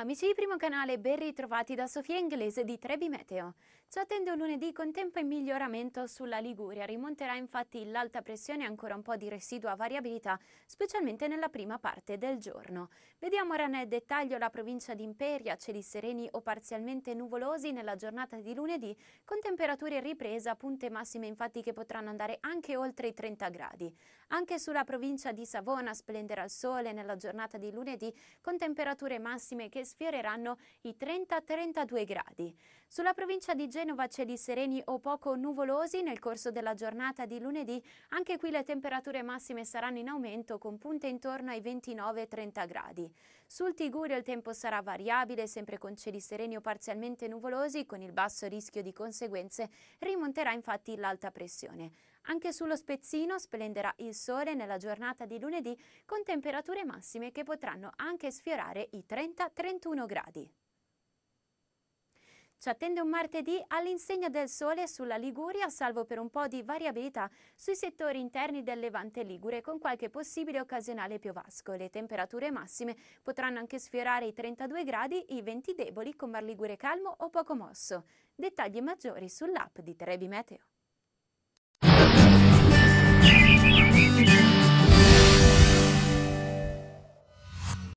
Amici di primo canale, ben ritrovati da Sofia Inglese di Trebi Meteo. Ci attende un lunedì con tempo in miglioramento sulla Liguria. Rimonterà infatti l'alta pressione e ancora un po' di residua variabilità, specialmente nella prima parte del giorno. Vediamo ora nel dettaglio la provincia di Imperia, cieli sereni o parzialmente nuvolosi nella giornata di lunedì, con temperature in ripresa, punte massime infatti che potranno andare anche oltre i 30 gradi. Anche sulla provincia di Savona splenderà il sole nella giornata di lunedì, con temperature massime che sfioreranno i 30-32 gradi. Sulla provincia di Genova cieli sereni o poco nuvolosi nel corso della giornata di lunedì, anche qui le temperature massime saranno in aumento con punte intorno ai 29-30 gradi. Sul Tigurio il tempo sarà variabile, sempre con cieli sereni o parzialmente nuvolosi, con il basso rischio di conseguenze rimonterà infatti l'alta pressione. Anche sullo Spezzino splenderà il sole nella giornata di lunedì con temperature massime che potranno anche sfiorare i 30-31 gradi. Ci attende un martedì all'insegna del sole sulla Liguria, salvo per un po' di variabilità sui settori interni del Levante Ligure, con qualche possibile occasionale piovasco. Le temperature massime potranno anche sfiorare i 32 gradi, i venti deboli con Mar Ligure calmo o poco mosso. Dettagli maggiori sull'app di Trebi Meteo.